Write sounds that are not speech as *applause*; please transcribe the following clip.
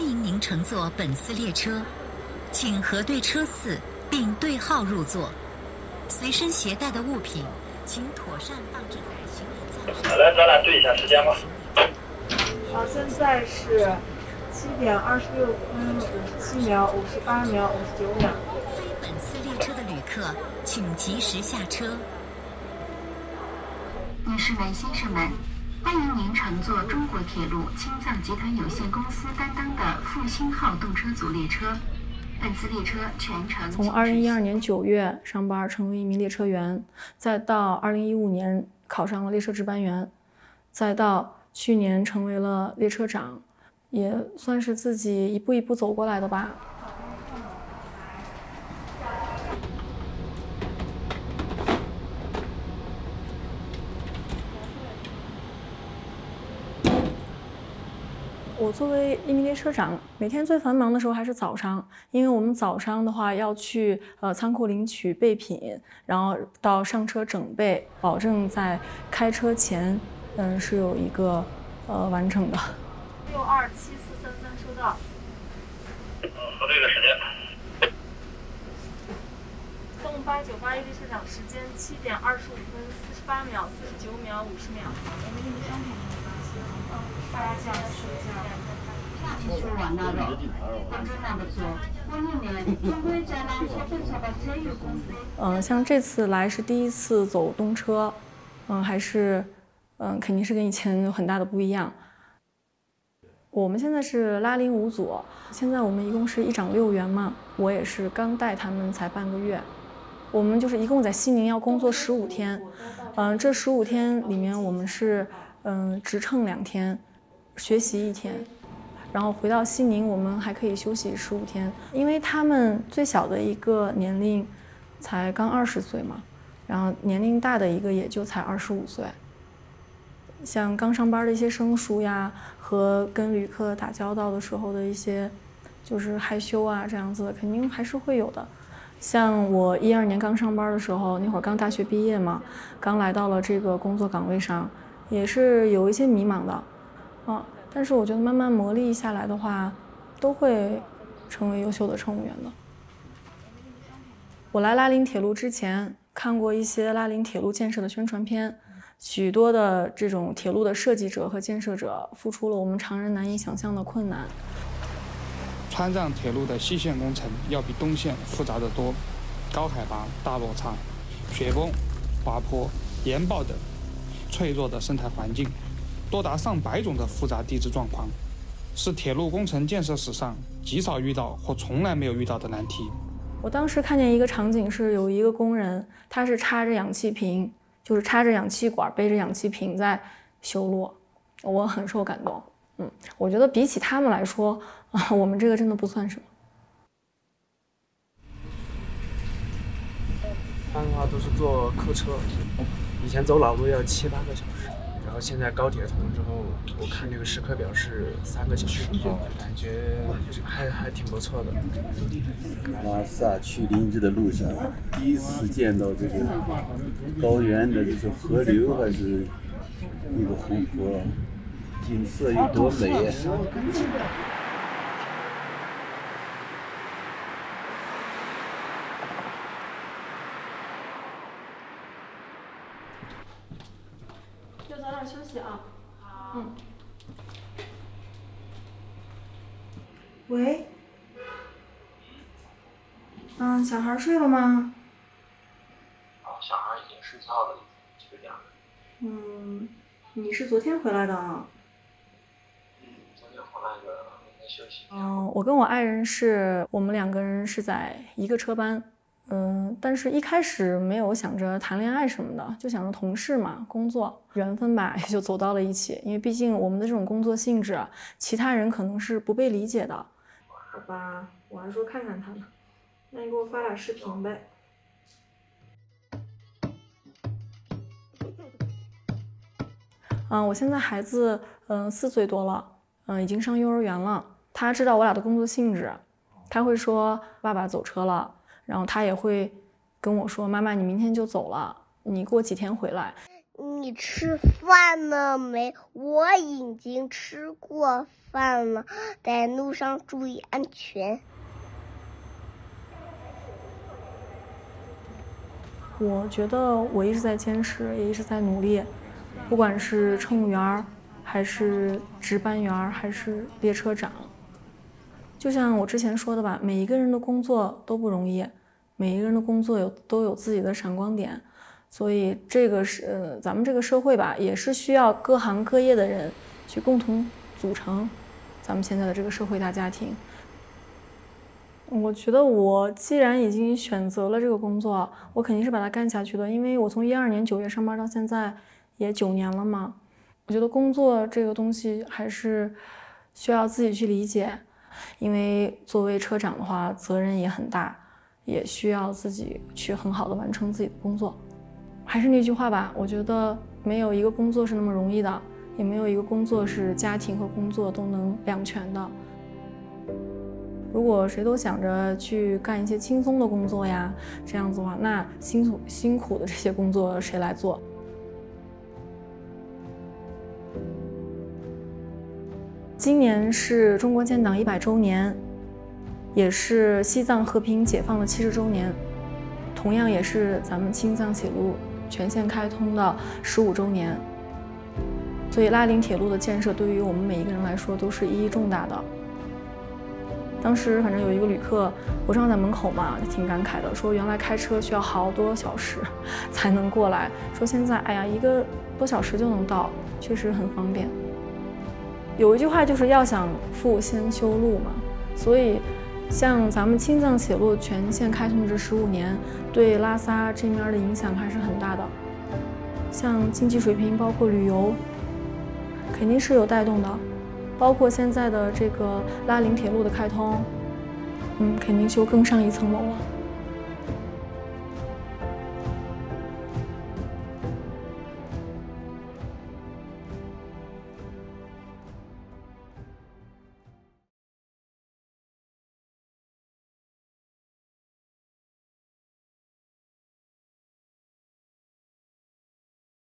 欢迎您乘坐本次列车，请核对车次并对号入座。随身携带的物品，请妥善放置在行李架上。来，咱俩对一下时间吧。好，现在是七点二十六分五十七秒、五十八秒、五十九秒。非本次列车的旅客，请及时下车。女士们、先生们，欢迎您乘坐中国铁路青藏集团有限公司担当的复兴号动车组列车。本次列车全程从二零一二年九月上班成为一名列车员，再到二零一五年考上了列车值班员，再到去年成为了列车长，也算是自己一步一步走过来的吧。我作为一名列车长，每天最繁忙的时候还是早上，因为我们早上的话要去呃仓库领取备品，然后到上车整备，保证在开车前，嗯是有一个呃完成的。六二七四三三收到。嗯，核对个时间。送八九八一列车长时间七点二十五分四十八秒、四十九秒、五十秒。我们这个商品八架四架。技术完了了，广州那不错。我们中国展览消费者的车有公司。嗯，像这次来是第一次走动车，嗯，还是嗯肯定是跟以前有很大的不一样。我们现在是拉零五组，现在我们一共是一长六员嘛，我也是刚带他们才半个月。我们就是一共在西宁要工作十五天，嗯，这十五天里面我们是嗯直乘两天，学习一天，然后回到西宁我们还可以休息十五天，因为他们最小的一个年龄才刚二十岁嘛，然后年龄大的一个也就才二十五岁。像刚上班的一些生疏呀，和跟旅客打交道的时候的一些，就是害羞啊这样子，肯定还是会有的。像我一二年刚上班的时候，那会儿刚大学毕业嘛，刚来到了这个工作岗位上，也是有一些迷茫的，但是我觉得慢慢磨砺下来的话，都会成为优秀的乘务员的。我来拉林铁路之前，看过一些拉林铁路建设的宣传片。许多的这种铁路的设计者和建设者付出了我们常人难以想象的困难。川藏铁路的西线工程要比东线复杂得多，高海拔、大落差、雪崩、滑坡、岩爆等脆弱的生态环境，多达上百种的复杂地质状况，是铁路工程建设史上极少遇到或从来没有遇到的难题。我当时看见一个场景是有一个工人，他是插着氧气瓶。就是插着氧气管，背着氧气瓶在修路，我很受感动。嗯，我觉得比起他们来说，啊，我们这个真的不算什么。一般的话都是坐客车，以前走老路要七八个小时，然后现在高铁通了之后，我看这个时刻表是三个小时，感觉还还挺不错的。拉萨去林芝的路上，第一次见到这个高原的，就是河流还是那个湖泊，景色有多美啊！就早点休息啊。好。嗯。喂。嗯，小孩睡了吗？哦，小孩已经睡觉了，这个样。嗯，你是昨天回来的啊？嗯，昨天回来的，明天休息。嗯，我跟我爱人是我们两个人是在一个车班，嗯，但是一开始没有想着谈恋爱什么的，就想着同事嘛，工作缘分吧，也就走到了一起。因为毕竟我们的这种工作性质，其他人可能是不被理解的。好吧，我还说看看他呢。那你给我发俩视频呗。嗯，我现在孩子嗯四岁多了，嗯已经上幼儿园了。他知道我俩的工作性质，他会说爸爸走车了，然后他也会跟我说妈妈你明天就走了，你过几天回来。你吃饭了没？我已经吃过饭了，在路上注意安全。我觉得我一直在坚持，也一直在努力，不管是乘务员还是值班员还是列车长。就像我之前说的吧，每一个人的工作都不容易，每一个人的工作有都有自己的闪光点，所以这个是呃咱们这个社会吧，也是需要各行各业的人去共同组成咱们现在的这个社会大家庭。我觉得我既然已经选择了这个工作，我肯定是把它干下去的。因为我从一二年九月上班到现在也九年了嘛。我觉得工作这个东西还是需要自己去理解。因为作为车长的话，责任也很大，也需要自己去很好的完成自己的工作。还是那句话吧，我觉得没有一个工作是那么容易的，也没有一个工作是家庭和工作都能两全的。如果谁都想着去干一些轻松的工作呀，这样子的话，那辛苦辛苦的这些工作谁来做？今年是中国建党一百周年，也是西藏和平解放的七十周年，同样也是咱们青藏铁路全线开通的十五周年。所以拉林铁路的建设对于我们每一个人来说都是意义重大的。当时反正有一个旅客，我正好在门口嘛，挺感慨的，说原来开车需要好多小时 *laughs* 才能过来，说现在哎呀一个多小时就能到，确实很方便。有一句话就是要想富先修路嘛，所以像咱们青藏铁路全线开通这十五年，对拉萨这面的影响还是很大的，像经济水平包括旅游，肯定是有带动的。包括现在的这个拉林铁路的开通，嗯，肯定就更上一层楼了。